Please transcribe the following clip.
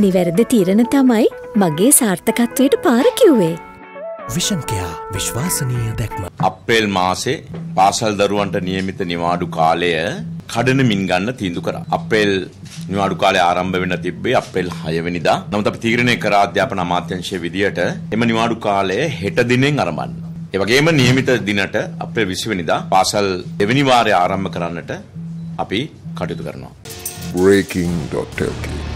නිවැරදි තීරණ තමයි මගේ සාර්ථකත්වයට පාරකිව්වේ. විෂන්කයා විශ්වාසනීය දැක්ම. අප්‍රේල් මාසේ පාසල් දරුවන්ට නියමිත නිවාඩු කාලය කඩනමින් ගන්න තීන්දු කරා. අප්‍රේල් නිවාඩු කාලය ආරම්භ වෙන්න තිබ්බේ අප්‍රේල් 6 වෙනිදා. නමුත් අපි තීරණය කරා අධ්‍යාපන අමාත්‍යාංශයේ විදියට එම නිවාඩු කාලය හෙට දිනෙන් ආරම්භන්න. ඒ වගේම නියමිත දිනට අප්‍රේල් 20 වෙනිදා පාසල් දෙවෙනි වාරය ආරම්භ කරන්නට අපි කටයුතු කරනවා. breaking.lk